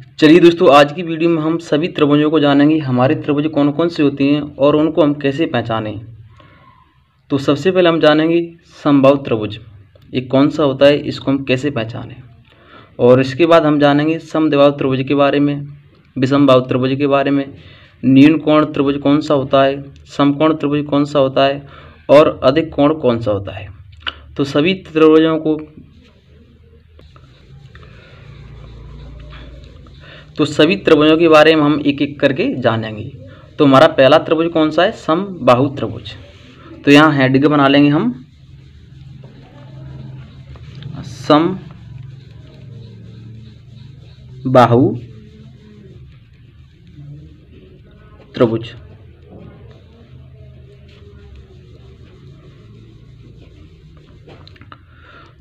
चलिए दोस्तों, आज की वीडियो में हम सभी त्रिभुजों को जानेंगे, हमारे त्रिभुज कौन कौन से होते हैं और उनको हम कैसे पहचानें। तो सबसे पहले हम जानेंगे समबाहु त्रिभुज, ये कौन सा होता है, इसको हम कैसे पहचानें। और इसके बाद हम जानेंगे समद्विबाहु त्रिभुज के बारे में विषमबाहु त्रिभुज के बारे में, न्यून कोण त्रिभुज कौन सा होता है, समकोण त्रिभुज कौन सा होता है, और अधिक कोण कौन सा होता है। तो सभी त्रिभुजों को तो सभी त्रिभुजों के बारे में हम एक एक करके जानेंगे तो हमारा पहला त्रिभुज कौन सा है? सम बाहु त्रिभुज। तो यहाँ हेडिंग बना लेंगे हम। सम बाहु त्रिभुज।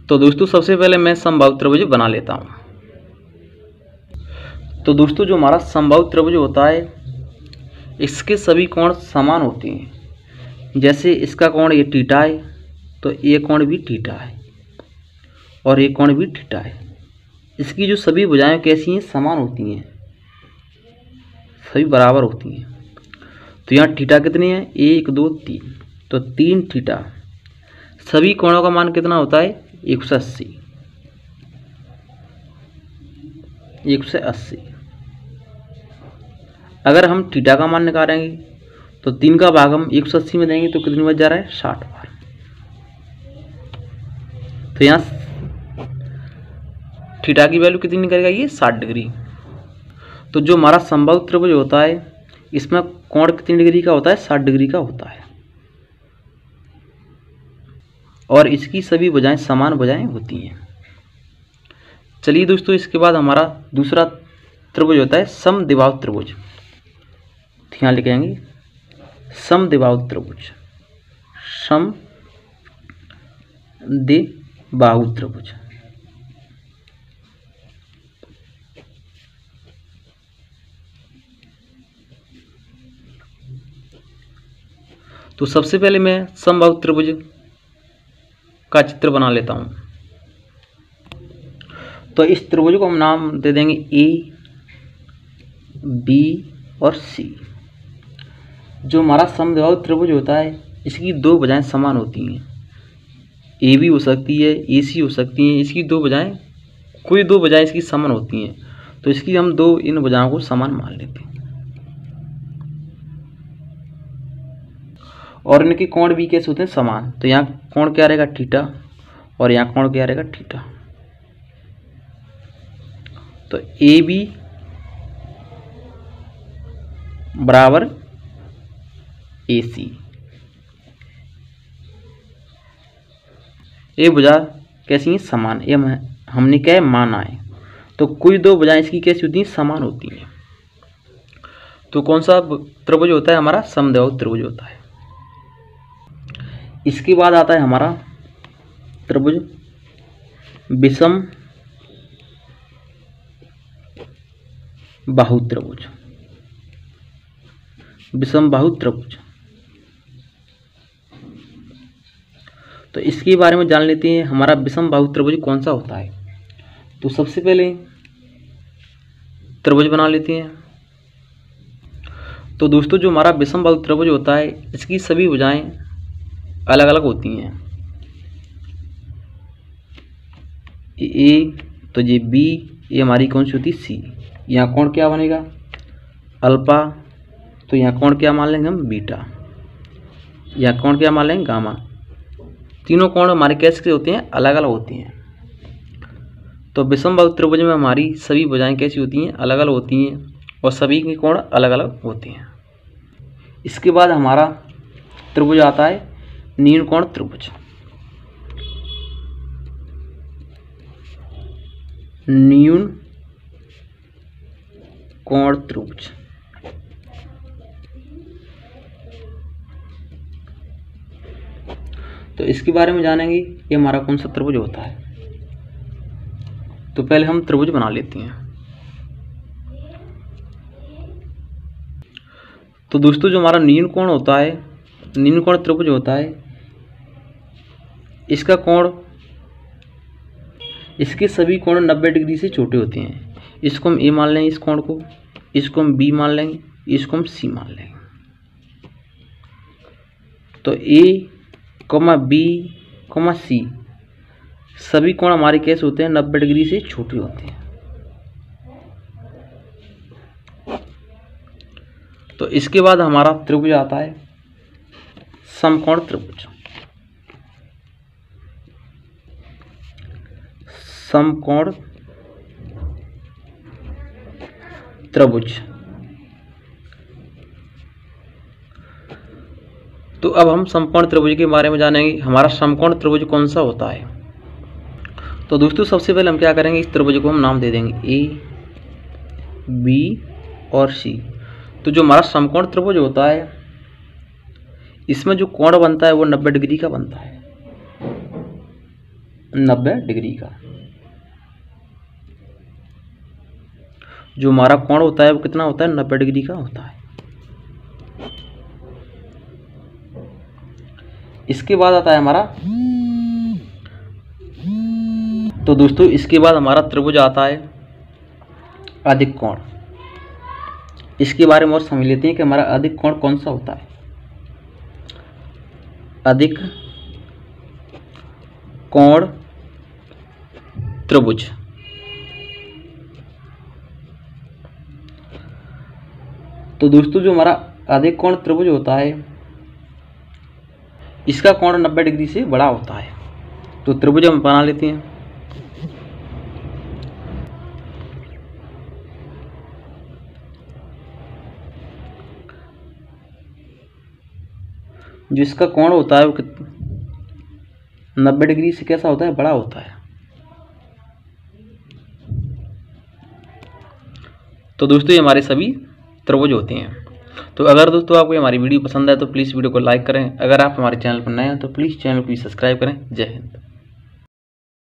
तो दोस्तों, सबसे पहले मैं समबाहु त्रिभुज बना लेता हूँ। तो दोस्तों, जो हमारा समबाहु त्रिभुज होता है, इसके सभी कोण समान होते हैं। जैसे इसका कोण ये टीटा है तो ये कोण भी टीटा है और ये कोण भी टीटा है। इसकी जो सभी भुजाएँ कैसी हैं, समान होती हैं, सभी बराबर होती हैं। तो यहाँ थीटा कितने हैं? एक, दो, तीन। तो तीन थीटा। सभी कोणों का मान कितना होता है? एक सौ अस्सी। एक सौ अस्सी। अगर हम थीटा का मान निकालेंगे तो तीन का भाग हम एक सौ अस्सी में देंगे तो कितनी बच जा रहा है? साठ बार। तो यहाँ थीटा की वैल्यू कितनी निकलेगा ये साठ डिग्री। तो जो हमारा संभव त्रिभुज होता है, इसमें कोण कितनी डिग्री का होता है? साठ डिग्री का होता है। और इसकी सभी भुजाएँ समान भुजाएँ होती हैं। चलिए दोस्तों, इसके बाद हमारा दूसरा त्रिभुज होता है समद्विबाहु त्रिभुज। यहाँ लिखेंगे समद्विबाहु त्रिभुज सम बाहु त्रिभुज तो सबसे पहले मैं समबाहु त्रिभुज का चित्र बना लेता हूँ। तो इस त्रिभुज को हम नाम दे देंगे ए, बी और सी। जो हमारा समद्विबाहु त्रिभुज होता है, इसकी दो बजाएँ समान होती हैं। ए भी हो सकती है, ए सी हो सकती हैं, इसकी दो बजाएँ कोई दो बजाएँ इसकी समान होती हैं। तो इसकी हम दो इन बजाओं को समान मान लेते हैं। और इनके कोण भी कैसे होते हैं? समान। तो यहाँ कोण क्या रहेगा? थीटा। और यहाँ कोण क्या रहेगा? थीटा। तो ए बी बराबर ए सी ये भुजा कैसी है? समान। ये हमने क्या है? माना है। तो कोई दो भुजाएँ इसकी कैसी होती हैं? समान होती हैं। तो कौन सा त्रिभुज होता है? हमारा समदेव त्रिभुज होता है। इसके बाद आता है हमारा त्रिभुज। विषम बाहु त्रिभुज। विषम बाहु त्रिभुज। तो इसके बारे में जान लेते हैं हमारा विषम बाहु त्रिभुज कौन सा होता है। तो सबसे पहले त्रिभुज बना लेते हैं। तो दोस्तों, जो हमारा विषम बाहु त्रिभुज होता है, इसकी सभी भुजाएँ अलग अलग होती हैं। ए तो ये बी, ये हमारी कौन सी होती सी। यहाँ कौन क्या बनेगा? अल्पा तो यहाँ कौन क्या मान लेंगे हम? बीटा। यहाँ कौन क्या मान लेंगे? गामा। तीनों कोण हमारे कैसे कैसे होते हैं अलग अलग होते हैं। तो विषम बहु त्रिभुज में हमारी सभी भुजाएँ कैसी होती हैं? अलग अलग होती हैं और सभी के कोण अलग अलग होते हैं। इसके बाद हमारा त्रिभुज आता है, नील कोण त्रिभुज। न्यून कोण त्रिभुज। तो इसके बारे में जानेंगे ये हमारा कौन सा त्रिभुज होता है। तो पहले हम त्रिभुज बना लेते हैं। तो दोस्तों, जो हमारा नील कोण होता है नील कोण त्रिभुज होता है, इसका कोण, इसके सभी कोण 90 डिग्री से छोटे होते हैं। इसको हम ए मान लेंगे इस कोण को, इसको हम बी मान लेंगे, इसको हम सी मान लेंगे। तो A comma B, comma C. सभी कोण हमारे कैसे होते हैं, नब्बे डिग्री से छोटे होते हैं। तो इसके बाद हमारा त्रिभुज आता है, समकोण त्रिभुज। समकोण त्रिभुज तो अब हम समकोण त्रिभुज के बारे में जानेंगे, हमारा समकोण त्रिभुज कौन सा होता है? तो दोस्तों, सबसे पहले हम क्या करेंगे, इस त्रिभुज को हम नाम दे देंगे, ए, बी और सी। तो जो हमारा समकोण त्रिभुज होता है, इसमें जो कोण बनता है, वो नब्बे डिग्री का बनता है। नब्बे डिग्री का। जो हमारा कोण होता है, वो कितना होता है? नब्बे डिग्री का होता है। इसके बाद आता है हमारा। तो दोस्तों, इसके बाद हमारा त्रिभुज आता है अधिक कोण। इसके बारे में और समझ लेते हैं कि हमारा अधिक कोण कौन सा होता है। अधिक कोण त्रिभुज। तो दोस्तों, जो हमारा अधिक कोण त्रिभुज होता है इसका कोण 90 डिग्री से बड़ा होता है। तो त्रिभुज हम बना लेते हैं। जिसका कोण होता है वो नब्बे डिग्री से कैसा होता है? बड़ा होता है। तो दोस्तों, ये हमारे सभी त्रिभुज होते हैं। तो अगर दोस्तों आपको हमारी वीडियो पसंद आए तो प्लीज़ वीडियो को लाइक करें। अगर आप हमारे चैनल पर नए हैं तो प्लीज़ चैनल को भी सब्सक्राइब करें। जय हिंद।